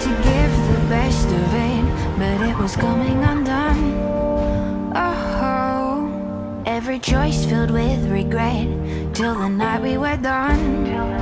to give the best of it, but it was coming undone. Oh, every choice filled with regret till the night we were done.